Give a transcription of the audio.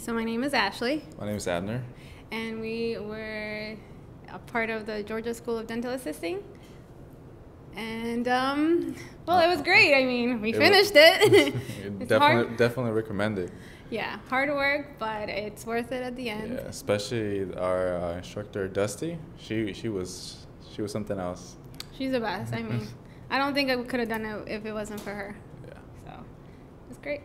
So my name is Ashley, My name is Abner. and we were a part of the Georgia School of Dental Assisting. And um, well, it was great. I mean, we It finished finished it. definitely, hard. definitely recommend it. Yeah, hard work, but it's worth it at the end. Yeah, especially our uh, instructor Dusty. She she was she was something else. She's the best. I mean, I don't think I could have done it if it wasn't for her. Yeah. So it's great.